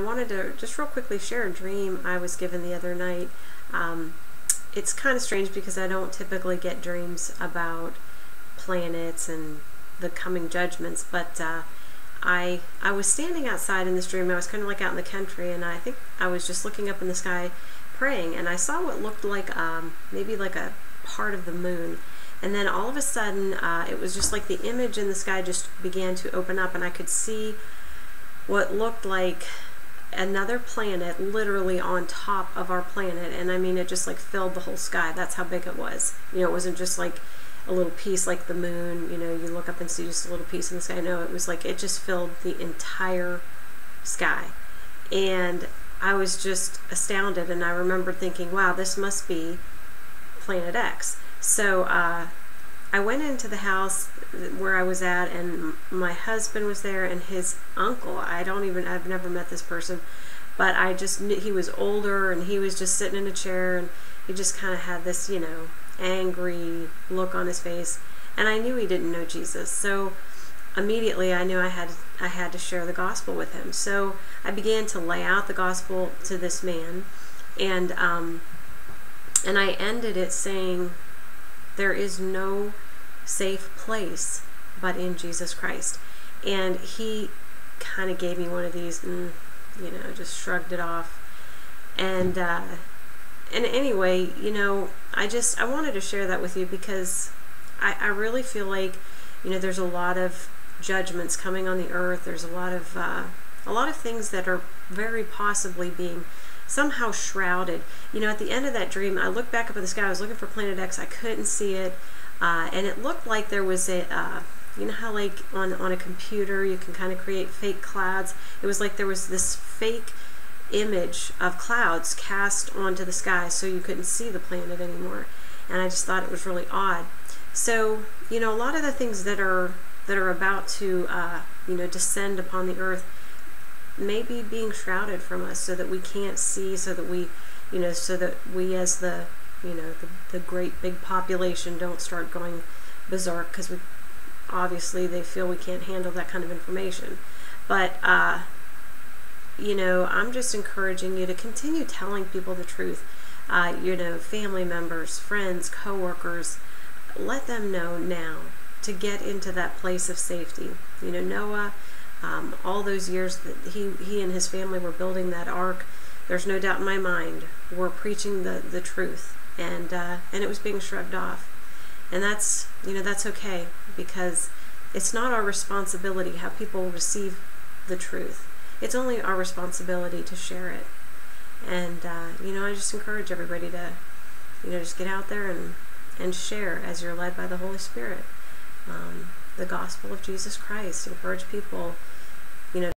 I wanted to just real quickly share a dream I was given the other night. Um, it's kind of strange because I don't typically get dreams about planets and the coming judgments, but uh, I I was standing outside in this dream. I was kind of like out in the country, and I think I was just looking up in the sky, praying, and I saw what looked like um, maybe like a part of the moon. And then all of a sudden, uh, it was just like the image in the sky just began to open up, and I could see what looked like another planet literally on top of our planet. And i mean it just like filled the whole sky. That's how big it was. You know it wasn't just like a little piece like the moon. You know you look up and see just a little piece in the sky. No it was like it just filled the entire sky. And i was just astounded. And i remember thinking wow this must be planet x. So uh, I went into the house where I was at, and my husband was there, and his uncle. I don't even, I've never met this person, but I just knew he was older, and he was just sitting in a chair, and he just kind of had this, you know, angry look on his face, and I knew he didn't know Jesus. So immediately I knew I had I had to share the gospel with him. So I began to lay out the gospel to this man, and um, and I ended it saying, there is no safe place but in Jesus Christ. And he kind of gave me one of these, mm, you know, just shrugged it off. And uh, and anyway, you know, I just I wanted to share that with you because I, I really feel like, you know, there's a lot of judgments coming on the earth. There's a lot of uh, a lot of things that are very possibly being somehow shrouded. You know, at the end of that dream, I looked back up at the sky. I was looking for Planet X. I couldn't see it, uh, and it looked like there was a. Uh, you know how like on on a computer you can kind of create fake clouds. It was like there was this fake image of clouds cast onto the sky, so you couldn't see the planet anymore. And I just thought it was really odd. So you know, a lot of the things that are that are about to uh, you know descend upon the earth maybe being shrouded from us so that we can't see so that we you know so that we as the you know the, the great big population don't start going berserk because we obviously they feel we can't handle that kind of information. But uh, you know i'm just encouraging you to continue telling people the truth. Uh, you know family members friends coworkers let them know now to get into that place of safety. You know noah um, all those years that he, he and his family were building that ark, there's no doubt in my mind, were preaching the, the truth. And, uh, and it was being shrugged off. And that's, you know, that's okay because it's not our responsibility how people receive the truth. It's only our responsibility to share it. And, uh, you know, I just encourage everybody to, you know, just get out there and, and share as you're led by the Holy Spirit. Um, the gospel of Jesus Christ. Encourage people, you know,